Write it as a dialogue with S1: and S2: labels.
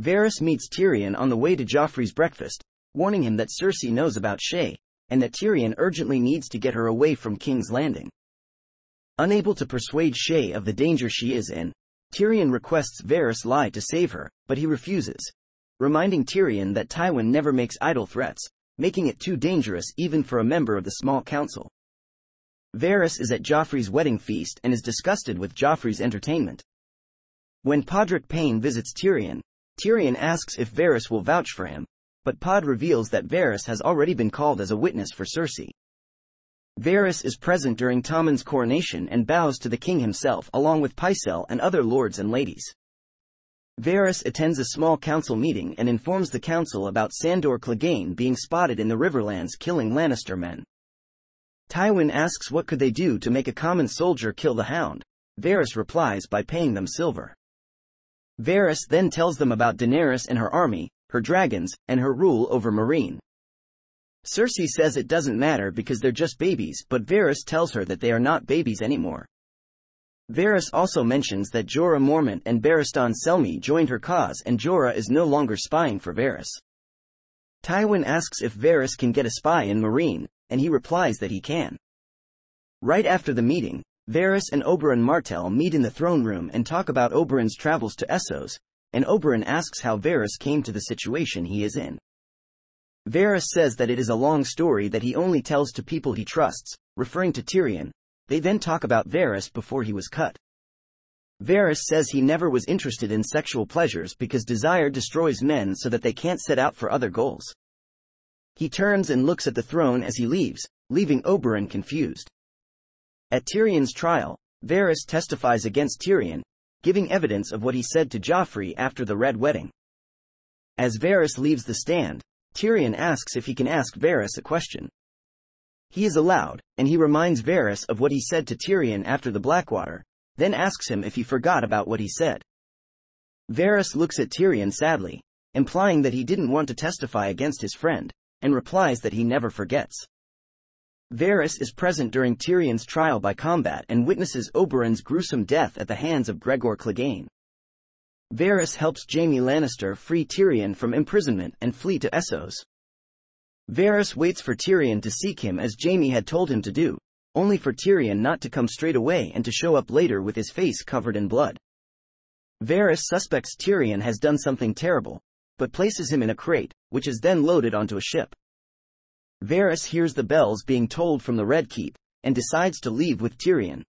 S1: Varys meets Tyrion on the way to Joffrey's breakfast, warning him that Cersei knows about Shae, and that Tyrion urgently needs to get her away from King's Landing. Unable to persuade Shae of the danger she is in, Tyrion requests Varys lie to save her, but he refuses, reminding Tyrion that Tywin never makes idle threats, making it too dangerous even for a member of the small council. Varys is at Joffrey's wedding feast and is disgusted with Joffrey's entertainment. When Podrick Payne visits Tyrion, Tyrion asks if Varys will vouch for him, but Pod reveals that Varys has already been called as a witness for Cersei. Varys is present during Tommen's coronation and bows to the king himself along with Pycelle and other lords and ladies. Varys attends a small council meeting and informs the council about Sandor Clegane being spotted in the Riverlands killing Lannister men. Tywin asks what could they do to make a common soldier kill the hound. Varys replies by paying them silver. Varys then tells them about Daenerys and her army, her dragons, and her rule over Meereen. Cersei says it doesn't matter because they're just babies, but Varys tells her that they are not babies anymore. Varys also mentions that Jorah Mormont and Barristan Selmy joined her cause and Jorah is no longer spying for Varys. Tywin asks if Varys can get a spy in Meereen, and he replies that he can. Right after the meeting, Varys and Oberyn Martell meet in the throne room and talk about Oberyn's travels to Essos, and Oberyn asks how Varys came to the situation he is in. Varys says that it is a long story that he only tells to people he trusts, referring to Tyrion. They then talk about Varys before he was cut. Varys says he never was interested in sexual pleasures because desire destroys men so that they can't set out for other goals. He turns and looks at the throne as he leaves, leaving Oberyn confused. At Tyrion's trial, Varys testifies against Tyrion, giving evidence of what he said to Joffrey after the Red Wedding. As Varys leaves the stand, Tyrion asks if he can ask Varys a question. He is allowed, and he reminds Varys of what he said to Tyrion after the Blackwater, then asks him if he forgot about what he said. Varys looks at Tyrion sadly, implying that he didn't want to testify against his friend and replies that he never forgets. Varys is present during Tyrion's trial by combat and witnesses Oberyn's gruesome death at the hands of Gregor Clegane. Varys helps Jaime Lannister free Tyrion from imprisonment and flee to Essos. Varys waits for Tyrion to seek him as Jaime had told him to do, only for Tyrion not to come straight away and to show up later with his face covered in blood. Varys suspects Tyrion has done something terrible, but places him in a crate, which is then loaded onto a ship. Varys hears the bells being tolled from the Red Keep, and decides to leave with Tyrion.